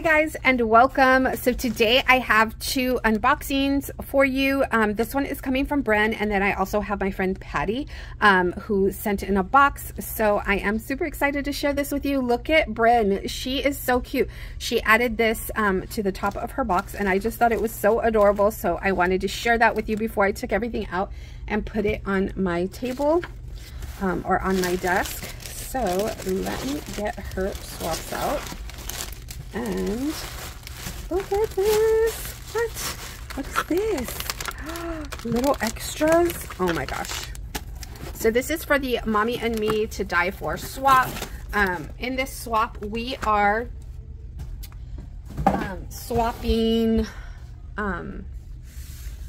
Hi guys and welcome. So today I have two unboxings for you. Um, this one is coming from Bren and then I also have my friend Patty um, who sent in a box. So I am super excited to share this with you. Look at Bren. She is so cute. She added this um, to the top of her box and I just thought it was so adorable. So I wanted to share that with you before I took everything out and put it on my table um, or on my desk. So let me get her swaps out. And look at this. What? What's this? Little extras. Oh my gosh. So this is for the Mommy and Me to Die For swap. Um, in this swap, we are um, swapping um,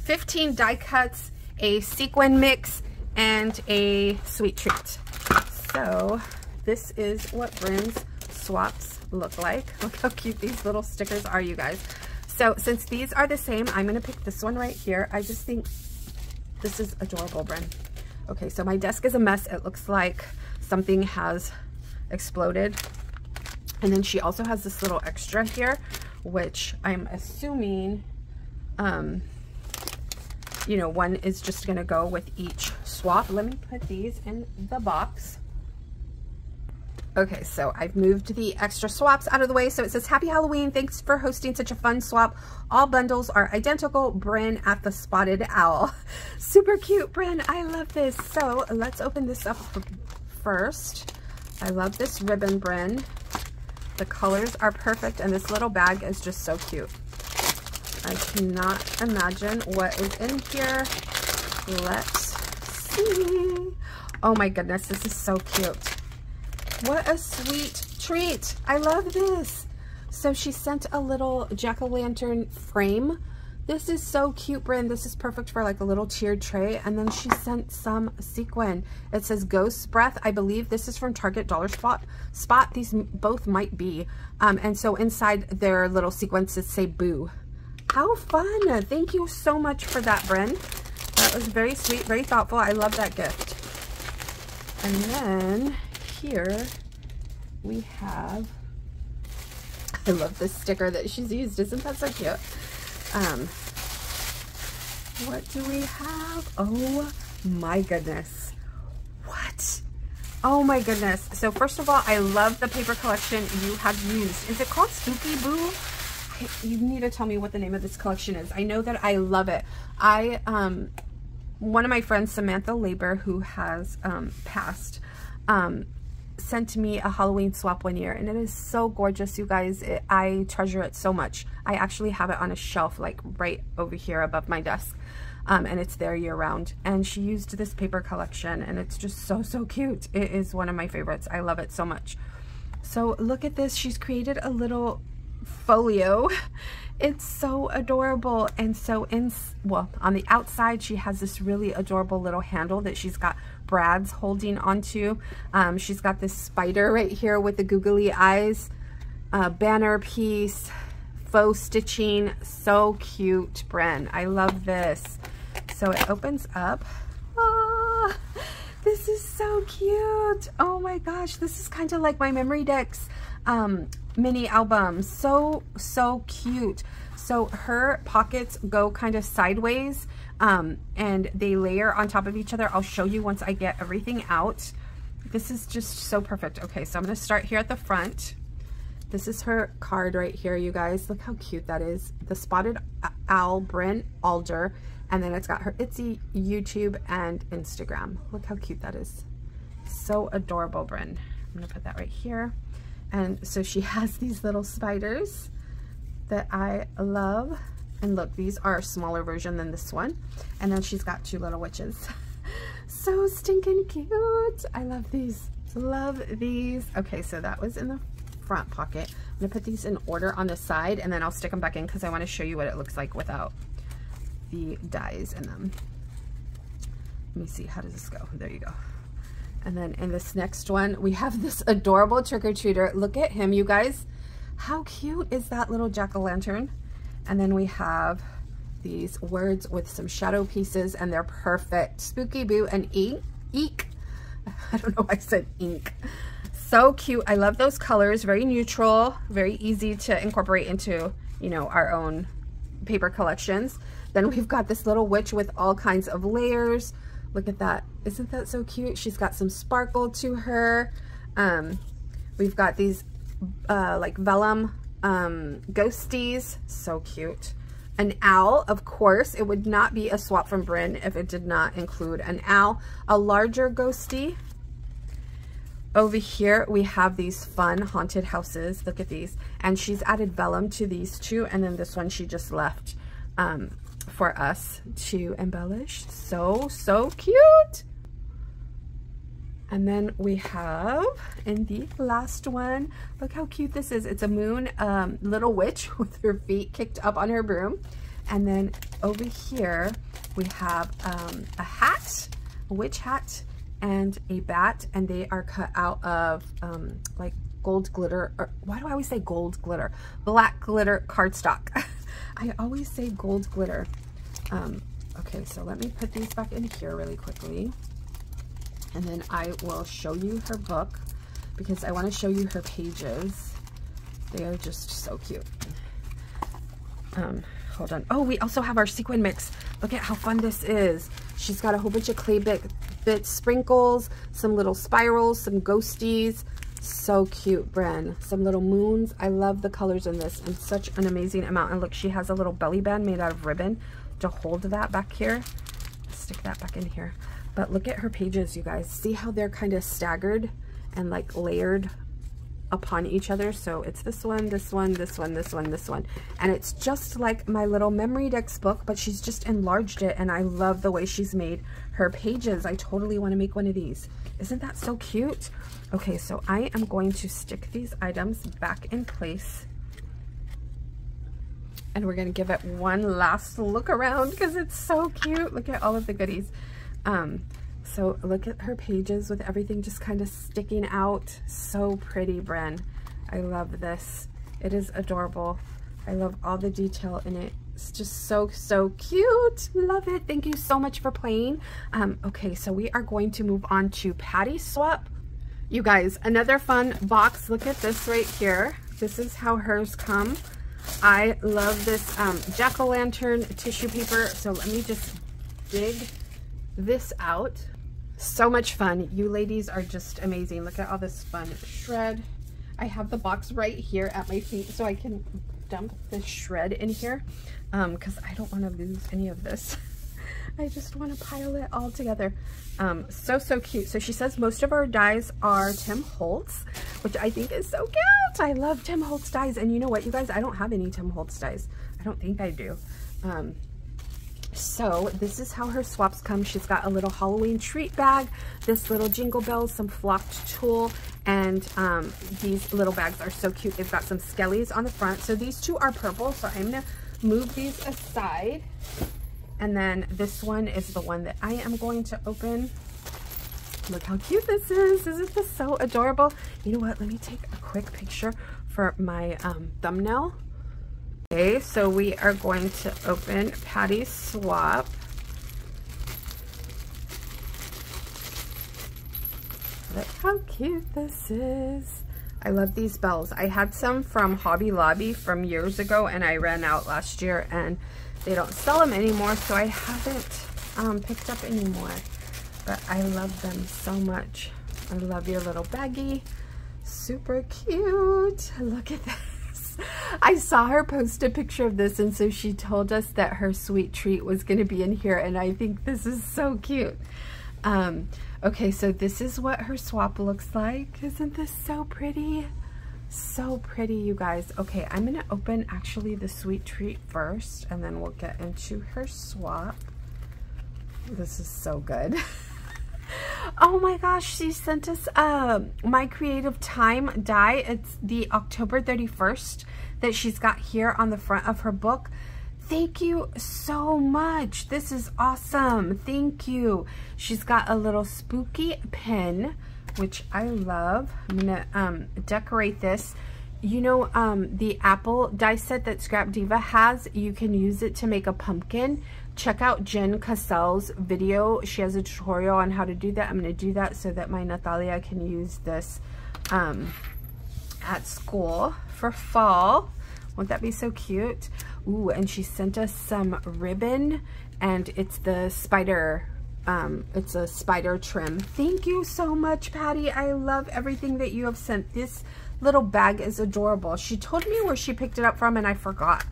15 die cuts, a sequin mix, and a sweet treat. So this is what Bren's swaps look like. Look how cute these little stickers are, you guys. So since these are the same, I'm to pick this one right here. I just think this is adorable, Bren. Okay, so my desk is a mess. It looks like something has exploded. And then she also has this little extra here, which I'm assuming, um, you know, one is just to go with each swap. Let me put these in the box. Okay, so I've moved the extra swaps out of the way. So it says, Happy Halloween. Thanks for hosting such a fun swap. All bundles are identical. Bren at the Spotted Owl. Super cute, Bren. I love this. So let's open this up first. I love this ribbon, Bren. The colors are perfect, and this little bag is just so cute. I cannot imagine what is in here. Let's see. Oh my goodness, this is so cute. What a sweet treat. I love this. So she sent a little jack-o'-lantern frame. This is so cute, Bren. This is perfect for like a little tiered tray. And then she sent some sequin. It says Ghost Breath. I believe this is from Target Dollar Spot. Spot. These both might be. Um, and so inside their little sequences say Boo. How fun. Thank you so much for that, Bren. That was very sweet, very thoughtful. I love that gift. And then here we have, I love this sticker that she's used. Isn't that so cute? Um, what do we have? Oh my goodness. What? Oh my goodness. So first of all, I love the paper collection you have used. Is it called Spooky Boo? you need to tell me what the name of this collection is. I know that I love it. I, um, one of my friends, Samantha Labor, who has um, passed, um, sent me a Halloween swap one year and it is so gorgeous you guys. It, I treasure it so much. I actually have it on a shelf like right over here above my desk um, and it's there year round and she used this paper collection and it's just so so cute. It is one of my favorites. I love it so much. So look at this. She's created a little folio. It's so adorable and so in well on the outside she has this really adorable little handle that she's got Brad's holding onto. Um, she's got this spider right here with the googly eyes, uh, banner piece, faux stitching. So cute, Bren. I love this. So it opens up. Oh, this is so cute. Oh my gosh, this is kind of like my Memory Dex um, mini album. So, so cute. So her pockets go kind of sideways um, and they layer on top of each other. I'll show you once I get everything out. This is just so perfect. Okay, so I'm to start here at the front. This is her card right here, you guys. Look how cute that is. The Spotted Owl, Bryn Alder. And then it's got her Etsy, YouTube, and Instagram. Look how cute that is. So adorable, Bren. I'm to put that right here. And so she has these little spiders that I love. And look, these are a smaller version than this one. And then she's got two little witches. so stinking cute. I love these. Love these. Okay, so that was in the front pocket. I'm gonna put these in order on the side and then I'll stick them back in because I want to show you what it looks like without the dies in them. Let me see, how does this go? There you go. And then in this next one, we have this adorable trick-or-treater. Look at him, you guys. How cute is that little jack-o'-lantern? And then we have these words with some shadow pieces and they're perfect. Spooky Boo and Ink. Eek. I don't know why I said ink. So cute. I love those colors. Very neutral. Very easy to incorporate into, you know, our own paper collections. Then we've got this little witch with all kinds of layers. Look at that. Isn't that so cute? She's got some sparkle to her. Um, we've got these uh, like vellum um, ghosties. So cute. An owl, of course. It would not be a swap from Bren if it did not include an owl. A larger ghostie. Over here, we have these fun haunted houses. Look at these. And she's added vellum to these two. And then this one she just left um, for us to embellish. So, so cute. And then we have in the last one, look how cute this is. It's a moon um, little witch with her feet kicked up on her broom. And then over here, we have um, a hat, a witch hat, and a bat. And they are cut out of um, like gold glitter. Or why do I always say gold glitter? Black glitter cardstock. I always say gold glitter. Um, okay, so let me put these back in here really quickly and then I will show you her book because I want to show you her pages. They are just so cute. Um, hold on. Oh, we also have our sequin mix. Look at how fun this is. She's got a whole bunch of clay bit, bit sprinkles, some little spirals, some ghosties. So cute, Bren. Some little moons. I love the colors in this and such an amazing amount. And look, she has a little belly band made out of ribbon to hold that back here. Stick that back in here. But look at her pages, you guys. See how they're kind of staggered and like layered upon each other. So it's this one, this one, this one, this one, this one. And it's just like my little memory dex book, but she's just enlarged it. And I love the way she's made her pages. I totally want to make one of these. Isn't that so cute? Okay, so I am going to stick these items back in place. And we're going to give it one last look around because it's so cute. Look at all of the goodies. Um, so look at her pages with everything just kind of sticking out. So pretty, Bren. I love this. It is adorable. I love all the detail in it. It's just so, so cute. Love it. Thank you so much for playing. Um, okay, so we are going to move on to Patty Swap. You guys, another fun box. Look at this right here. This is how hers come. I love this um, jack-o'-lantern tissue paper. So let me just dig this out. So much fun. You ladies are just amazing. Look at all this fun shred. I have the box right here at my feet so I can dump this shred in here Um, because um, I don't want to lose any of this. I just want to pile it all together. Um, so, so cute. So she says most of our dies are Tim Holtz, which I think is so cute. I love Tim Holtz dies. And you know what, you guys? I don't have any Tim Holtz dies. I don't think I do. Um, so this is how her swaps come. She's got a little Halloween treat bag, this little jingle bells, some flocked tulle, and um, these little bags are so cute. They've got some skellies on the front. So these two are purple. So I'm to move these aside. And then this one is the one that I am going to open. Look how cute this is. Isn't this so adorable? You know what? Let me take a quick picture for my um, thumbnail. Okay, so we are going to open Patty Swap. Look how cute this is. I love these bells. I had some from Hobby Lobby from years ago and I ran out last year and they don't sell them anymore so I haven't um, picked up anymore. But I love them so much. I love your little baggie. Super cute. Look at that. I saw her post a picture of this and so she told us that her sweet treat was going to be in here and I think this is so cute. Um, okay, so this is what her swap looks like. Isn't this so pretty? So pretty, you guys. Okay, I'm going to open actually the sweet treat first and then we'll get into her swap. This is so good. oh my gosh, she sent us uh, My Creative Time die. It's the October 31st that she's got here on the front of her book. Thank you so much. This is awesome. Thank you. She's got a little spooky pin, which I love. I'm going to um, decorate this. You know um, the apple die set that Scrap Diva has? You can use it to make a pumpkin check out Jen Cassell's video. She has a tutorial on how to do that. I'm going to do that so that my Natalia can use this um, at school for fall. Won't that be so cute? Ooh, and she sent us some ribbon and it's the spider, um, it's a spider trim. Thank you so much, Patty. I love everything that you have sent. This little bag is adorable. She told me where she picked it up from and I forgot.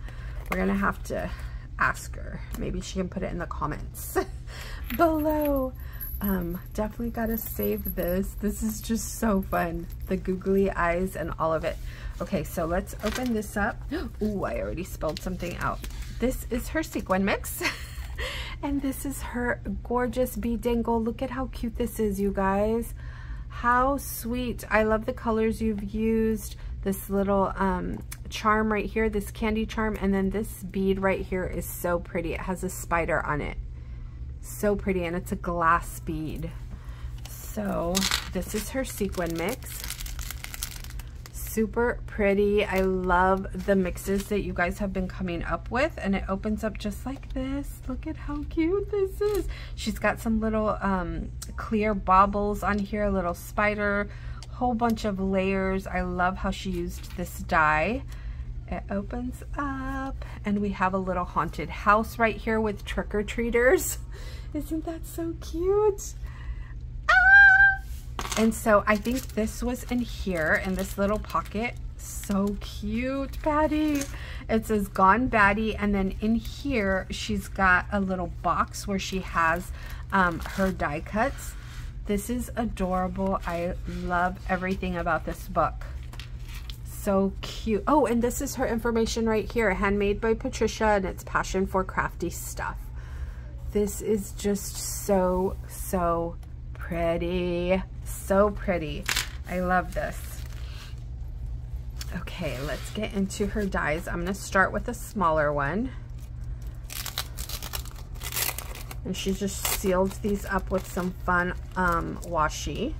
We're gonna have to ask her. Maybe she can put it in the comments below. Um, definitely gotta save this. This is just so fun. The googly eyes and all of it. Okay, so let's open this up. Ooh, I already spelled something out. This is her sequin mix. and this is her gorgeous bead dangle. Look at how cute this is, you guys. How sweet. I love the colors you've used. This little um, charm right here, this candy charm, and then this bead right here is so pretty. It has a spider on it. So pretty, and it's a glass bead. So this is her sequin mix super pretty. I love the mixes that you guys have been coming up with and it opens up just like this. Look at how cute this is. She's got some little um, clear baubles on here, a little spider, whole bunch of layers. I love how she used this die. It opens up and we have a little haunted house right here with trick-or-treaters. Isn't that so cute? And so I think this was in here in this little pocket. So cute, Patty. It says Gone Batty. And then in here, she's got a little box where she has um, her die cuts. This is adorable. I love everything about this book. So cute. Oh, and this is her information right here. Handmade by Patricia and it's passion for crafty stuff. This is just so, so pretty. So pretty. I love this. Okay, let's get into her dies. I'm going to start with a smaller one. And she just sealed these up with some fun um, washi.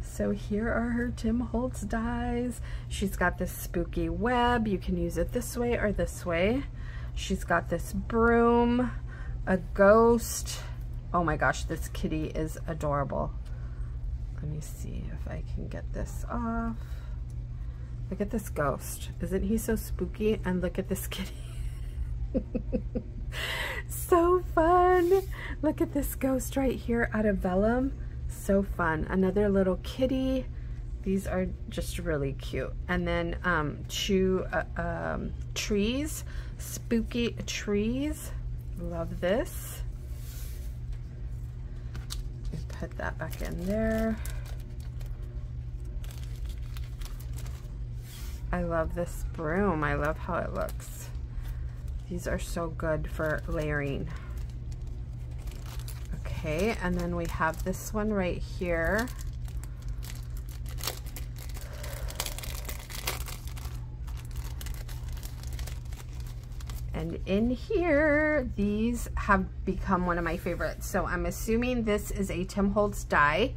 So here are her Tim Holtz dies. She's got this spooky web. You can use it this way or this way. She's got this broom, a ghost, Oh my gosh, this kitty is adorable. Let me see if I can get this off. Look at this ghost. Isn't he so spooky? And look at this kitty. so fun. Look at this ghost right here out of vellum. So fun. Another little kitty. These are just really cute. And then um, chew uh, um, trees, spooky trees. Love this put that back in there. I love this broom. I love how it looks. These are so good for layering. Okay, and then we have this one right here. And in here, these have become one of my favorites. So I'm assuming this is a Tim Holtz die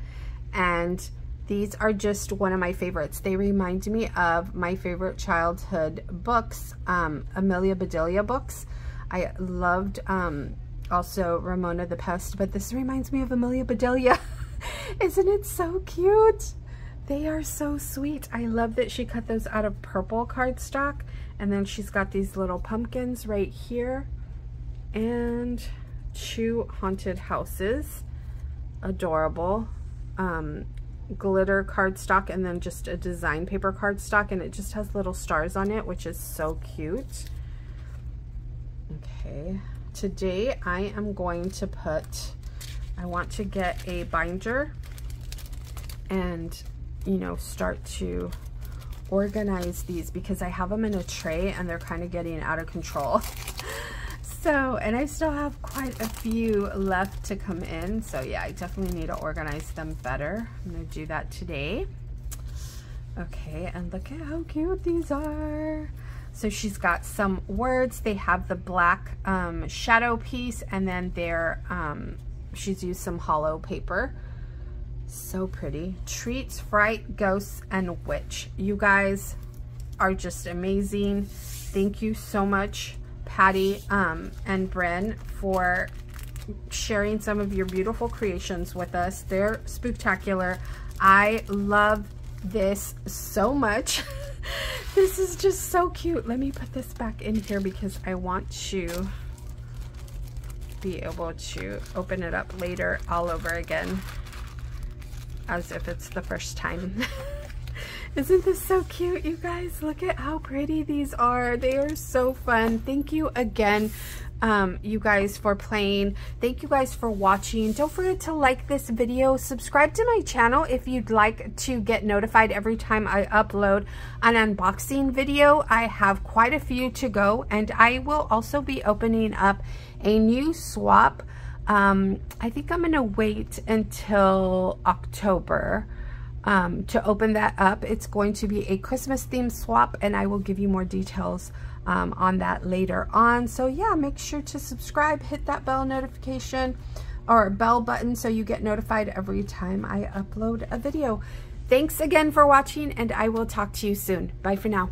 and these are just one of my favorites. They remind me of my favorite childhood books, um, Amelia Bedelia books. I loved um, also Ramona the Pest, but this reminds me of Amelia Bedelia. Isn't it so cute? They are so sweet. I love that she cut those out of purple cardstock. And then she's got these little pumpkins right here. And two haunted houses. Adorable. Um, glitter cardstock and then just a design paper cardstock. And it just has little stars on it, which is so cute. Okay. Today I am going to put, I want to get a binder and you know, start to organize these because I have them in a tray and they're kind of getting out of control. so, and I still have quite a few left to come in. So yeah, I definitely need to organize them better. I'm to do that today. Okay, and look at how cute these are. So she's got some words. They have the black um, shadow piece and then they're, um, she's used some hollow paper. So pretty. Treats, Fright, Ghosts, and Witch. You guys are just amazing. Thank you so much, Patty um, and Bren, for sharing some of your beautiful creations with us. They're spectacular. I love this so much. this is just so cute. Let me put this back in here because I want to be able to open it up later all over again as if it's the first time. Isn't this so cute, you guys? Look at how pretty these are. They are so fun. Thank you again um, you guys for playing. Thank you guys for watching. Don't forget to like this video. Subscribe to my channel if you'd like to get notified every time I upload an unboxing video. I have quite a few to go and I will also be opening up a new swap. Um, I think I'm going to wait until October um, to open that up. It's going to be a Christmas theme swap and I will give you more details um, on that later on. So yeah, make sure to subscribe, hit that bell notification or bell button so you get notified every time I upload a video. Thanks again for watching and I will talk to you soon. Bye for now.